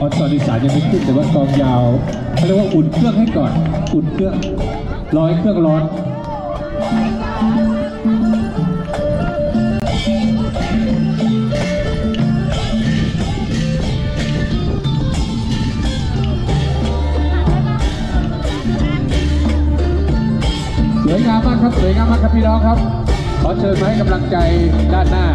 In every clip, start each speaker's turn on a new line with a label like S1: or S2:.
S1: ออนซอนอีสานยังไม่ขึ้นแต่ว่ากองยาวเขาเรียกว่าอุ่นเครื่องให้ก่อน อุ่นเครื่องร้อให้เครื่องร้อน ครับพี่น้องครับ ขอเชิญมาให้กำลังใจด้านหน้า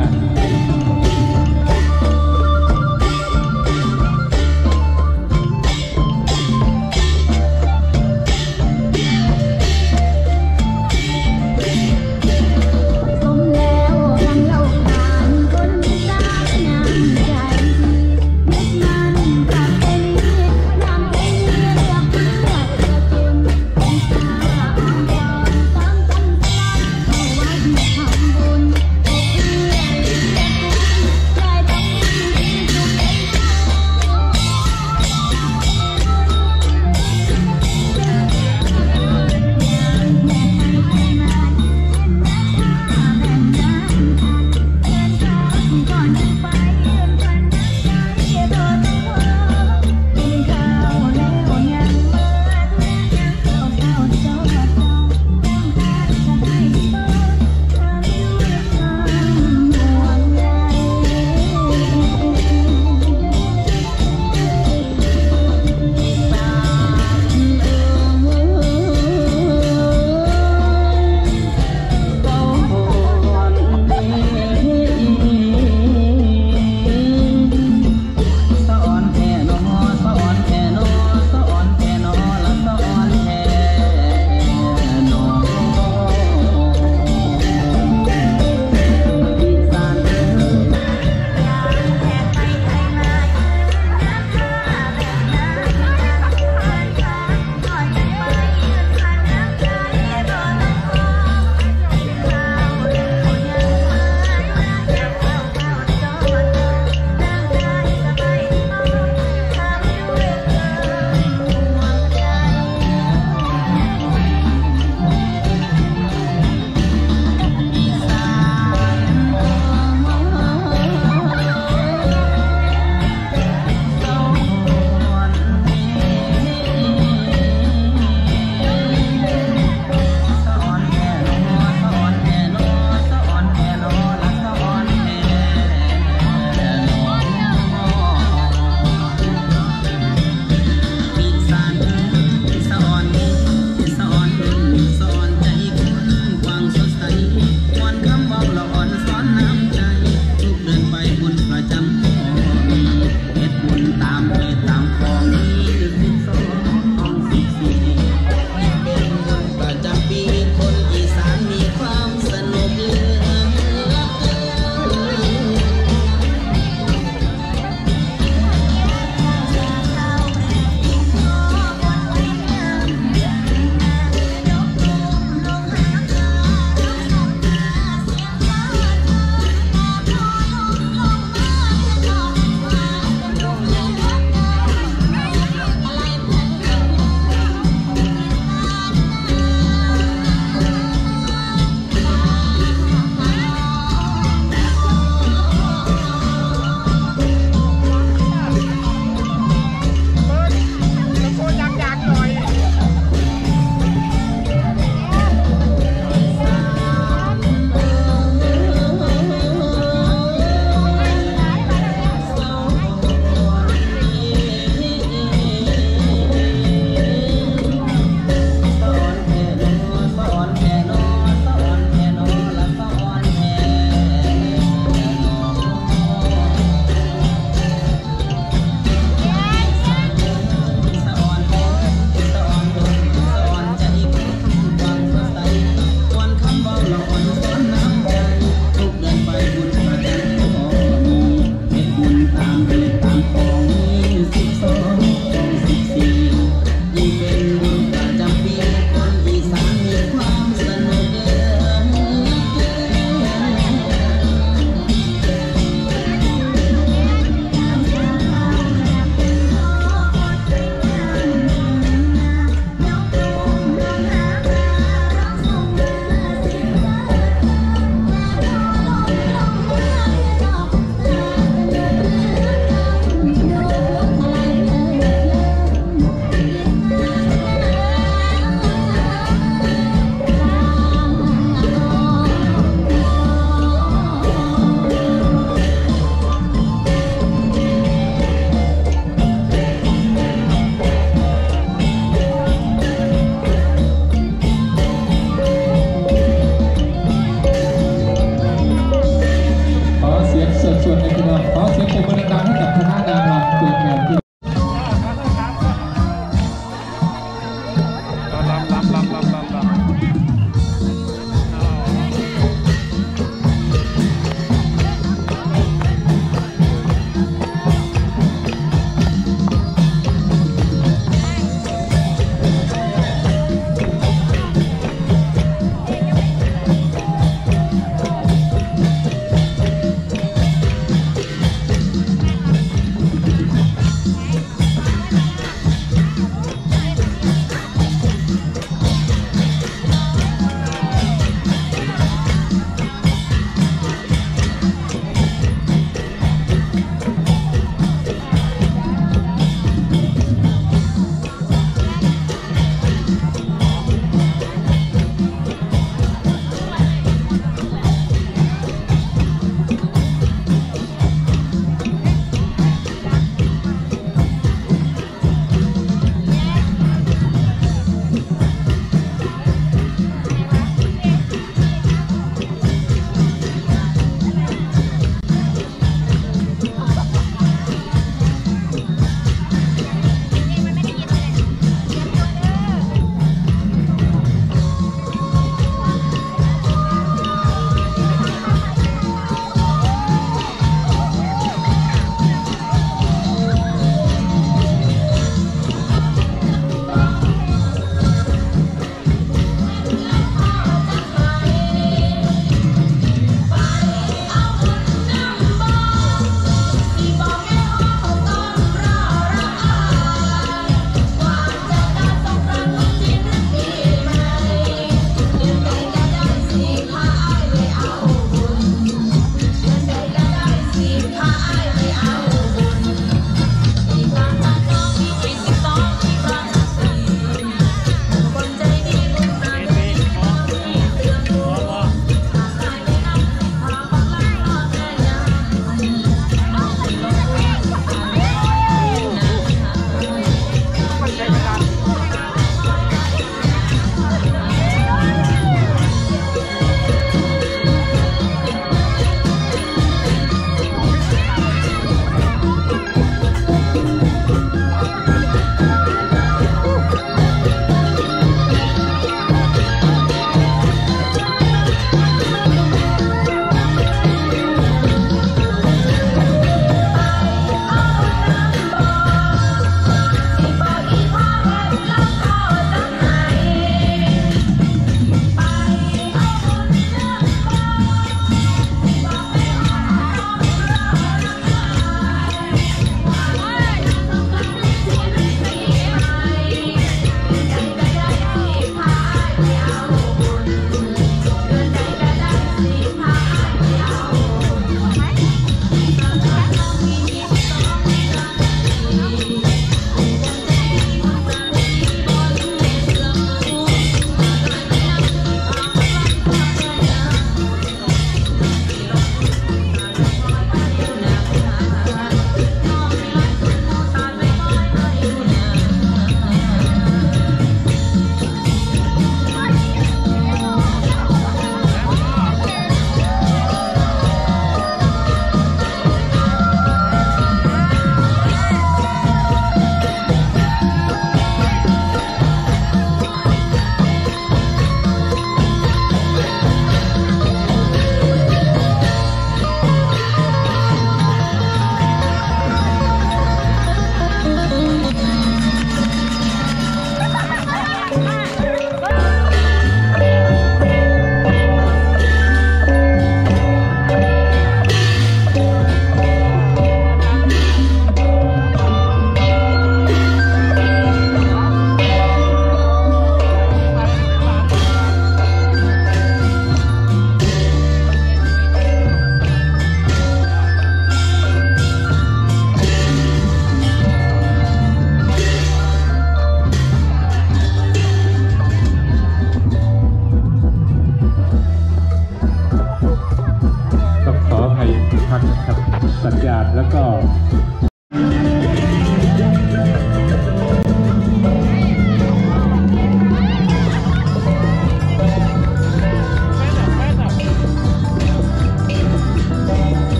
S2: สัญญาณแล้วก็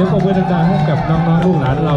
S2: สียง
S3: ปรบมือดังๆให้กับน้องๆลูกหลานเรา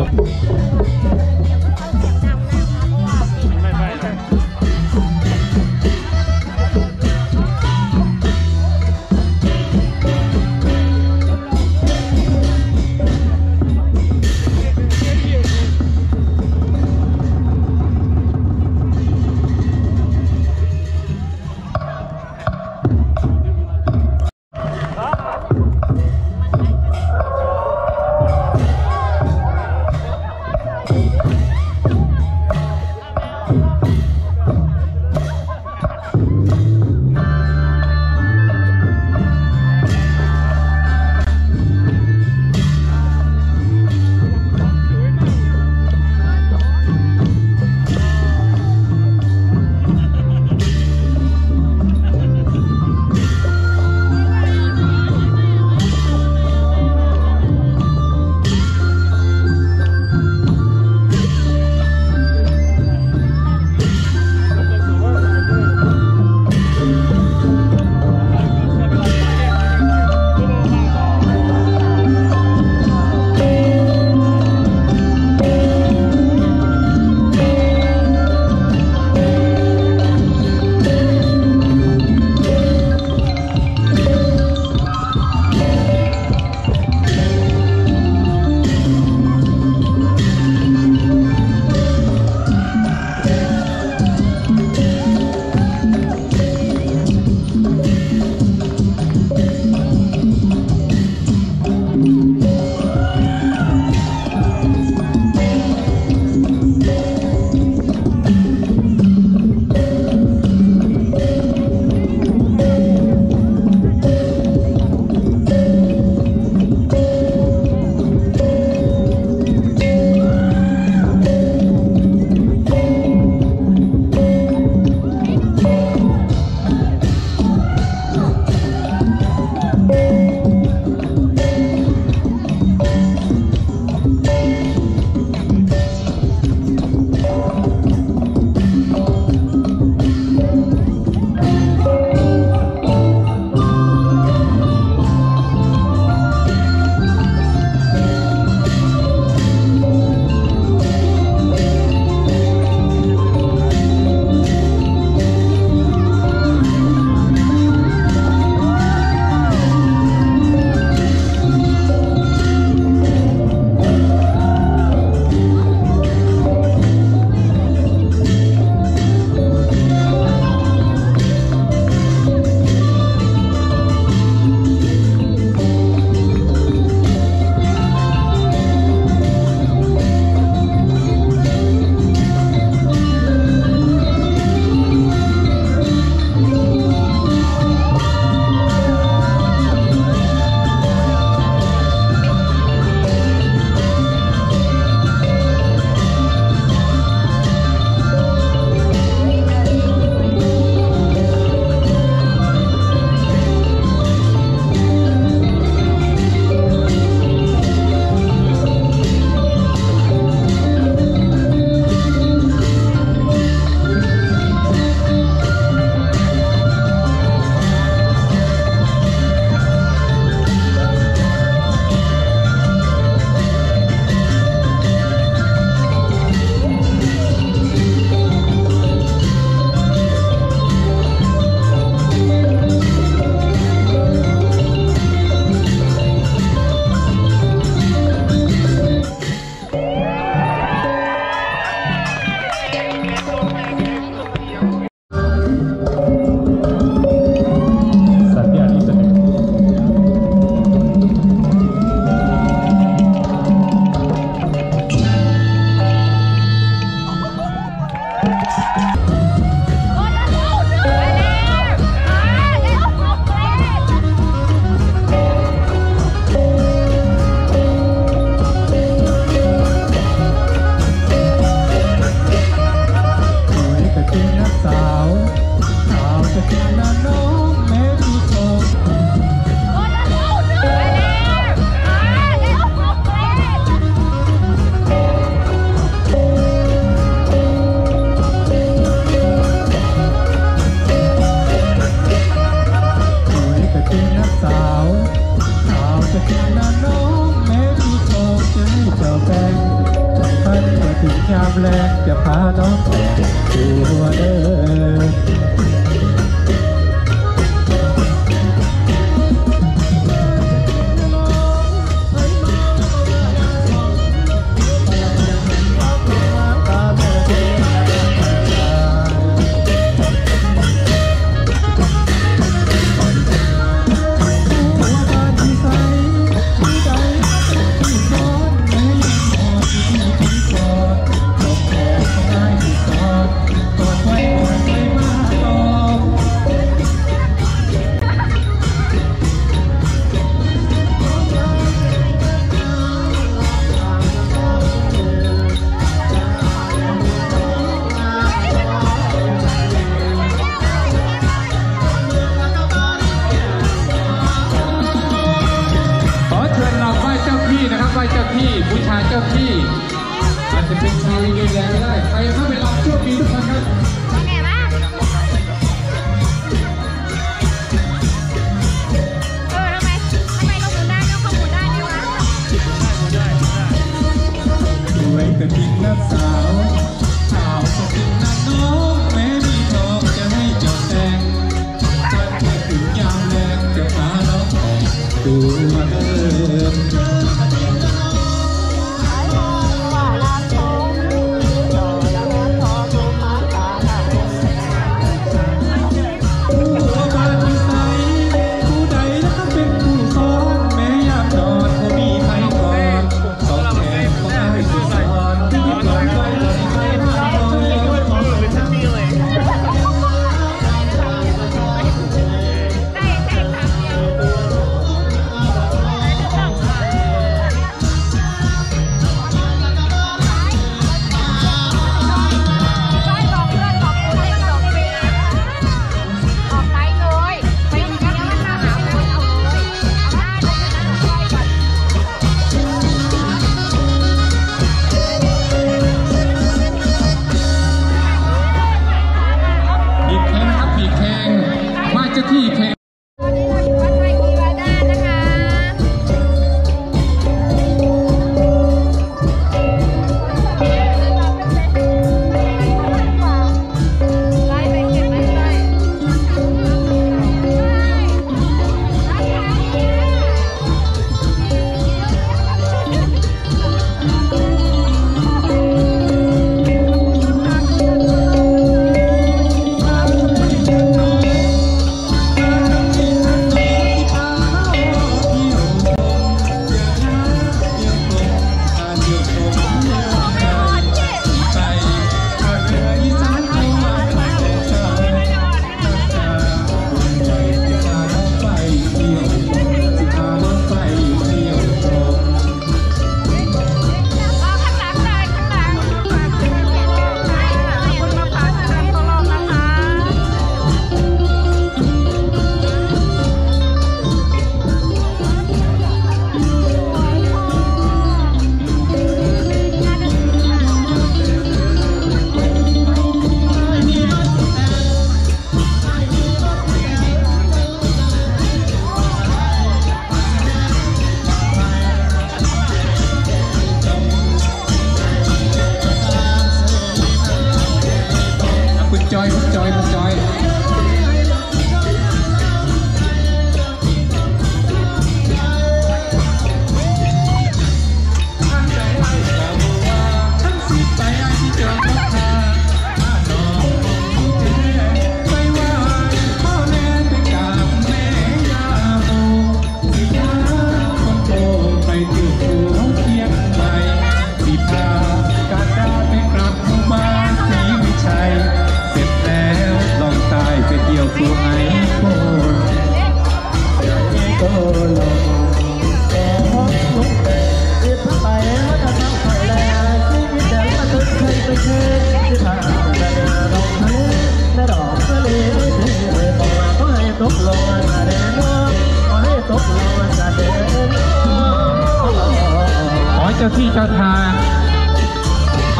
S3: จ้าที่เจ้าทา
S2: ง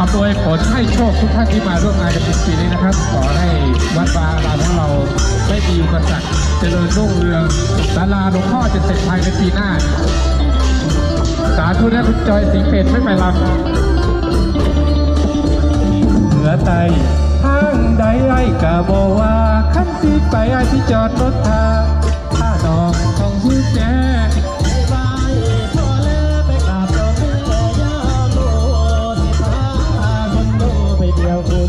S2: อำนว
S3: ยผลให้โชคทุกท่านที่มาร่วมงานกับปีนี้นะครับ ขอให้วัดวาเราของเราได้มีอุปสรรคเจริญรุ่งเรืองดาราหลวงพ่อจะเสร็จภายในปีหน้า สาธุนะคุณจอยสิงเพ็ดไม่ไปรับเหนือไต
S4: ห้างใดไอ้กะบอว่าขั้นสิไปไอ้ที่จอดรถทาถ้าดอกของ
S3: ชื่
S4: แจ